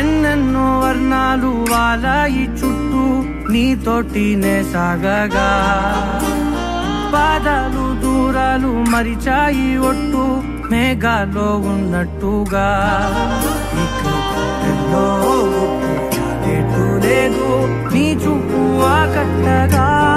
ఎన్నెన్నో వర్ణాలు వాలాయి చుట్టూ నీతోటినే సాగగా పాదాలు దూరాలు మరిచాయి ఒట్టు మేఘాలో ఉన్నట్టుగా. ఇక 너무 불편을 보내고 네 조부와 같다가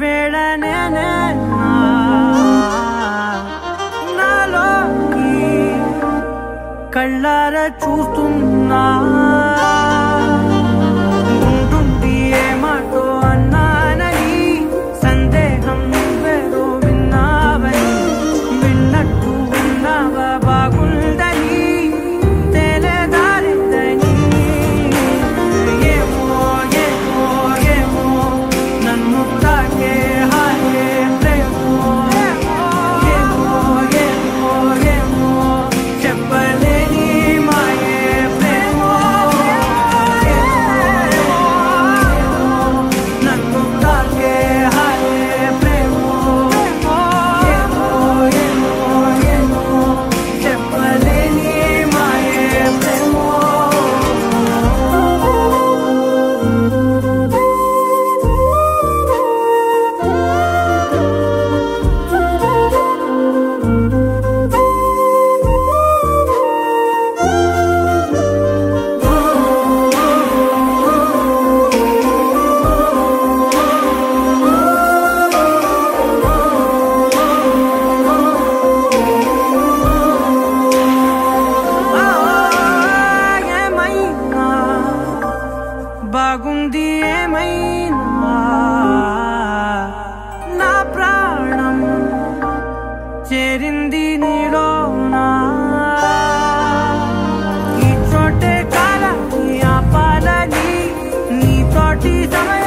వేళ నేనే? నాలోకి కళ్ళార చూస్తున్నా. బాగుంది ఏమైనా నా ప్రాణం చేరింది నీలోనా ఈ చోటే కాలని ఆపాలని నీ తోటి సమయం